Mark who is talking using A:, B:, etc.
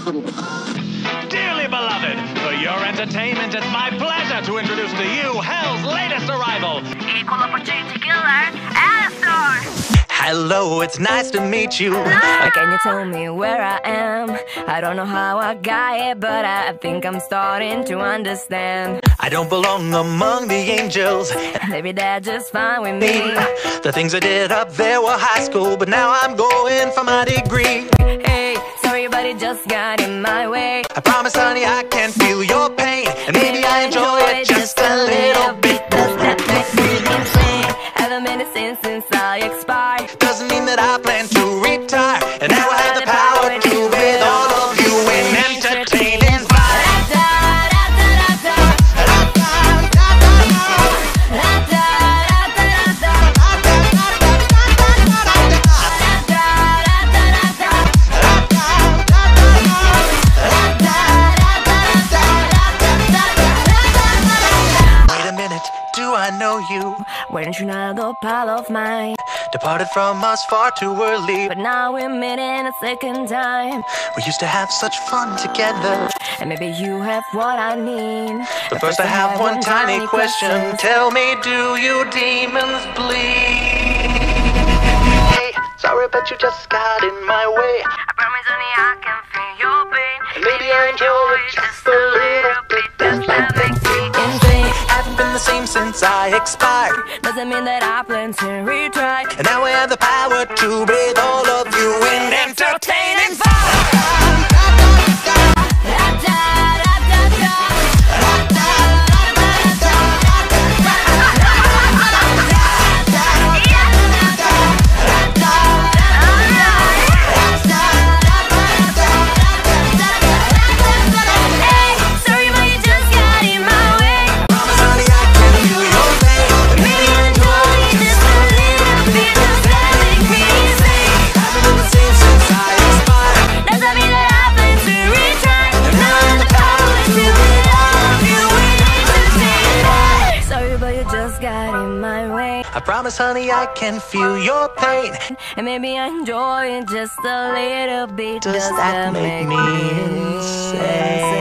A: Dearly beloved, for your entertainment, it's my pleasure to introduce to you Hell's latest arrival.
B: Equal opportunity killer, Alastor.
A: Hello, it's nice to meet you. Ah!
C: Can you tell me where I am? I don't know how I got here, but I think I'm starting to understand.
A: I don't belong among the angels.
C: Maybe that's just fine with me.
A: The things I did up there were high school, but now I'm going for my degree.
C: But it just got in my way.
A: I promise, honey, I can feel your pain, and maybe I enjoy it just a little bit.
C: Does that make me insane? Haven't been the same since I expired.
A: Doesn't mean that I plan to do I you?
C: Weren't you another pal of mine?
A: Departed from us far too early.
C: But now we're meeting a second time.
A: We used to have such fun together.
C: And maybe you have what I need.
A: But first, I have one tiny question. Tell me, do you demons bleed? Hey, sorry, but you just got in my way. The since I expired.
C: Doesn't mean that I plan to retry.
A: And now we have the power to breathe all of you in entertaining I promise, honey, I can feel your pain.
C: And maybe I enjoy it just a little bit.
A: Does that make me insane?